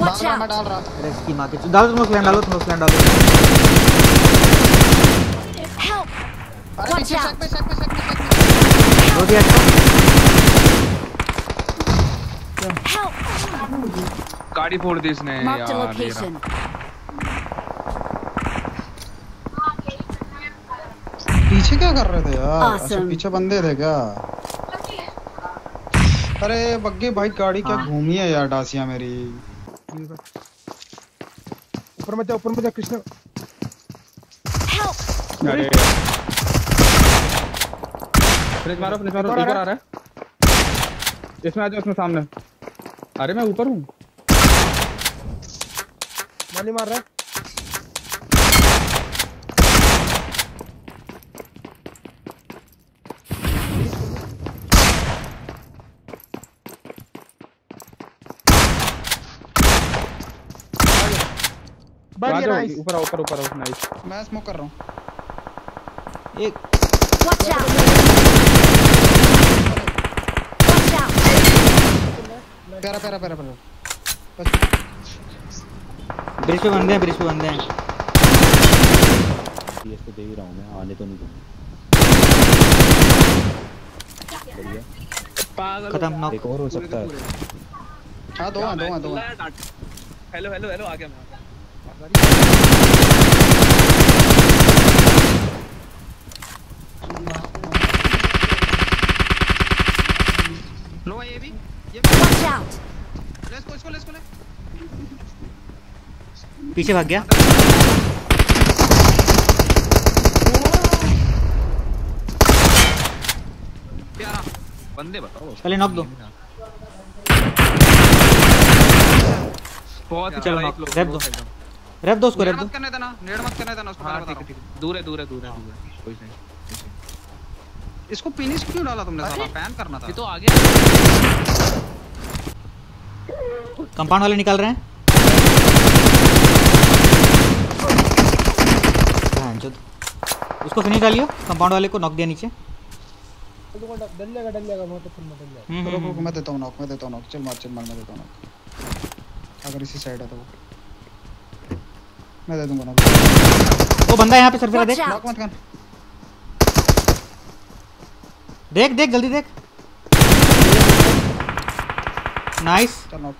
Watch डाल रहा मैं डाल रहा अरे इसकी माँ की डालो तुम डालो तुम स्लैम डालो Help! अरे पीछे सेक पे सेक पे सेक पे सेक दो दिया इसको गाड़ी फोड़ दी इसने यार. पीछे क्या कर रहे थे यार? अच्छा Awesome. पीछे बंदे थे क्या? अरे बग्गे भाई गाड़ी क्या हाँ। घूमी है यार डासिया मेरी। ऊपर मत जा ऊपर मत जा कृष्ण। Help! अरे। मारो मारो ऊपर आ रहा है। इसमें आ जाओ इसमें सामने। अरे मैं ऊपर हूँ। माली मार रहा है। आ बढ़ गया जाओ नाइस ऊपर ऊपर ऊपर नाइस मैं स्मोक कर रहा हूँ। एक। Watch out! Watch out! पैरा पैरा पैरा पैरा ब्रिज पे बंदे हैं ब्रिज पे बंदे हैं। ये तो दे ही रहा हूँ मैं आने तो नहीं दूँगा। खत्म नॉक एक और हो सकता है। हाँ दो हैं दो हैं दो हेलो हेलो हेलो आ गया मैं लो ये भी ये Watch out! ले इसको इसको ले इसको ले पीछे भाग गया। प्यारा। बंदे बताओ। पहले नॉक दो। बहुत ही चलो नॉक दो। रैप दो उसको रैप दो। मत करने देना नेड मत करने देना उसको हाँ पहले ठीक बता है ठीक है। दूर है दूर है दूर है दूर है। कोई नहीं इसको फिनिश क्यों डाला तुमने साला? बैन करना था। ये तो आ गया कंपाउंड वाले निकाल रहे हैं। भांचोद। उसको फिनिश डालियो कंपाउंड वाले को नॉक दिया नीचे। डल जाएगा डल जाएगा बहुत फिर डल जाएगा हम्म, रुक हम्म, मैं देता हूँ नॉक मैं देता हूँ नॉक चल मार चल मार मैं देता हूँ नॉक अगर इसी साइड है तो। मैं दे दूँगा हम्म। वो बंदा यहाँ पे सरफेरा देख। नॉक मत कर देख देख जल्दी देख। नाइस चल नॉक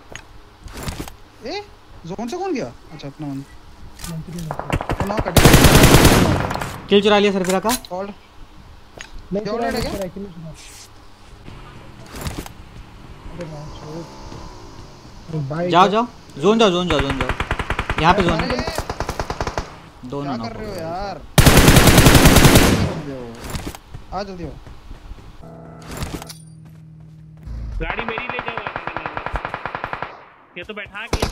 ए जोन से कौन गया? अच्छा अपना कट किल चुरा लिया सरफेरा का। नहीं किल जाओ जाओ। जोन जाओ जोन जाओ जोन जाओ। यहाँ पे जोन है दोनों क्या कर रहे हो हो यार? आ जल्दी हो गाड़ी मेरी ले जाओ ये तो बैठा के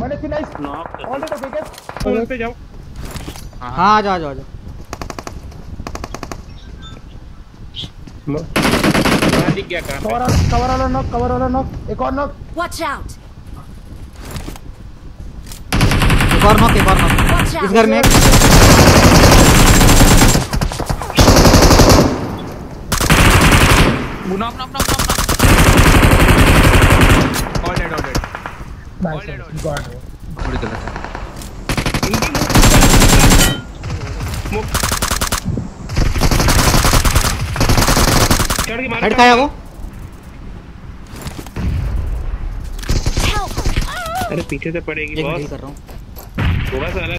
मैंने फिर नाइस नॉक ऑल द है फ़ोन पे जाओ। हाँ। आ जाओ आ जाओ आ हाँ दिख गया कहाँ कवर वाला कवर वाला नॉक कवर वाला नॉक एक और नॉक Watch out! एक और नॉक। एक और इस घर में all dead all dead god थोड़ी गलत है। हेड खाया वो? अरे पीछे से पड़ेगी बॉस कर रहा हूँ। होगा साला